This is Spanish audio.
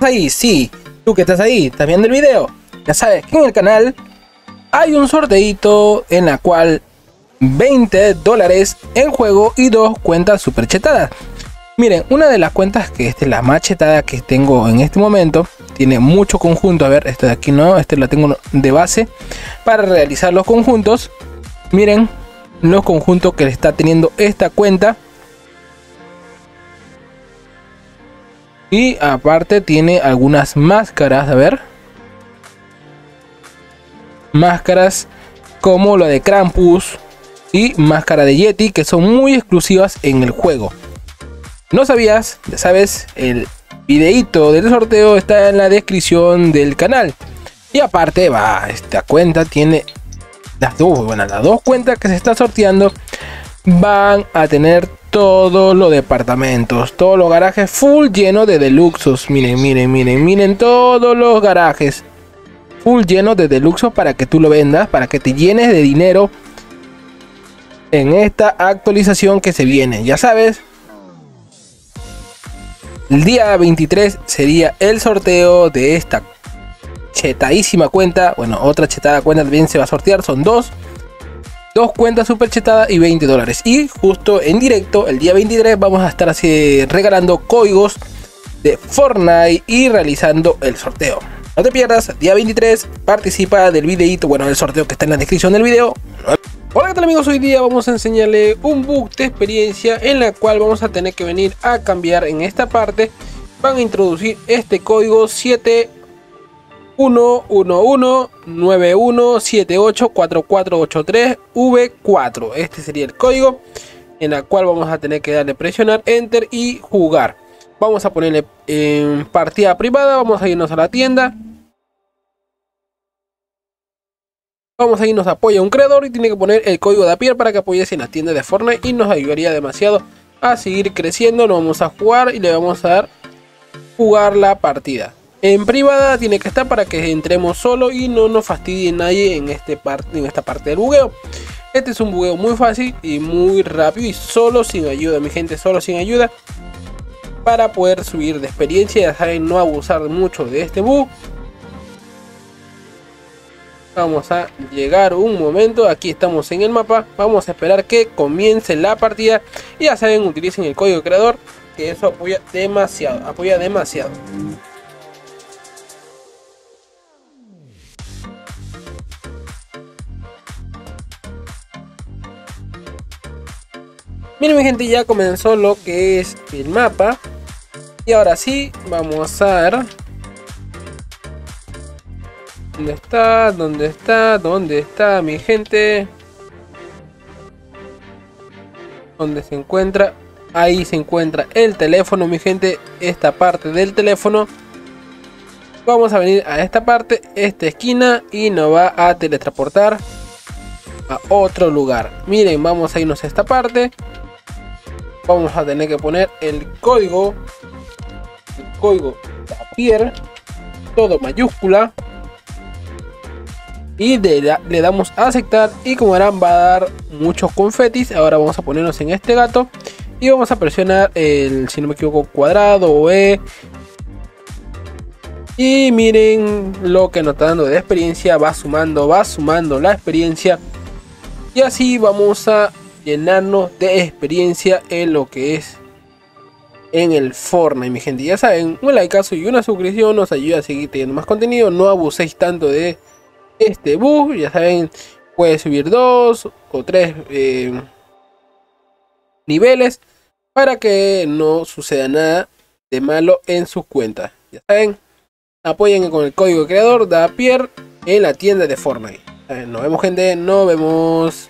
ahí, sí, tú que estás ahí, estás viendo el video, ya sabes que en el canal hay un sorteito en la cual 20 dólares en juego y dos cuentas super chetadas. Miren, una de las cuentas que esta es la más chetada que tengo en este momento, tiene mucho conjunto, a ver, este de aquí no, este lo tengo de base para realizar los conjuntos. Miren los conjuntos que le está teniendo esta cuenta Y aparte tiene algunas máscaras, a ver. Máscaras como la de Krampus y máscara de Yeti que son muy exclusivas en el juego. No sabías, ya sabes, el videito del sorteo está en la descripción del canal. Y aparte, va, esta cuenta tiene las dos, bueno, las dos cuentas que se están sorteando van a tener todos los departamentos, todos los garajes full lleno de deluxos. Miren, miren, miren, miren todos los garajes full lleno de deluxos para que tú lo vendas, para que te llenes de dinero en esta actualización que se viene. Ya sabes, el día 23 sería el sorteo de esta chetadísima cuenta. Bueno, otra chetada cuenta también se va a sortear, son dos dos cuentas super chetadas y 20 dólares. Y justo en directo, el día 23, vamos a estar así regalando códigos de Fortnite y realizando el sorteo. No te pierdas, día 23, participa del videito, bueno, el sorteo que está en la descripción del video. Hola, ¿qué tal amigos? Hoy día vamos a enseñarle un bug de experiencia en la cual vamos a tener que venir a cambiar en esta parte. Van a introducir este código 7 11191784483V4. Este sería el código en el cual vamos a tener que darle presionar enter y jugar. Vamos a ponerle en partida privada, vamos a irnos a la tienda. Vamos a irnos a apoya un creador y tiene que poner el código de piel para que apoyes en la tienda de Fortnite y nos ayudaría demasiado a seguir creciendo. Nos vamos a jugar y le vamos a dar jugar la partida. En privada tiene que estar para que entremos solo y no nos fastidie nadie en, este en esta parte del bugueo. Este es un bugueo muy fácil y muy rápido y solo sin ayuda, mi gente, solo sin ayuda. Para poder subir de experiencia, ya saben, no abusar mucho de este bug. Vamos a llegar un momento, aquí estamos en el mapa, vamos a esperar que comience la partida. Y ya saben, utilicen el código creador, que eso apoya demasiado, apoya demasiado. Miren mi gente, ya comenzó lo que es el mapa. Y ahora sí, vamos a ver. ¿Dónde está? ¿Dónde está? ¿Dónde está mi gente? ¿Dónde se encuentra? Ahí se encuentra el teléfono, mi gente. Esta parte del teléfono. Vamos a venir a esta parte, esta esquina. Y nos va a teletransportar a otro lugar. Miren, vamos a irnos a esta parte vamos a tener que poner el código el código Zapier todo mayúscula y le damos a aceptar y como verán va a dar muchos confetis. Ahora vamos a ponernos en este gato y vamos a presionar el si no me equivoco cuadrado o E. Y miren lo que nos está dando de experiencia va sumando va sumando la experiencia. Y así vamos a llenarnos de experiencia en lo que es en el Fortnite, mi gente. Ya saben, un likeazo y una suscripción nos ayuda a seguir teniendo más contenido. No abuséis tanto de este bug. Ya saben, puede subir dos o tres eh, niveles para que no suceda nada de malo en sus cuentas. Ya saben, apoyen con el código creador da Pierre en la tienda de Fortnite. Nos vemos, gente. Nos vemos.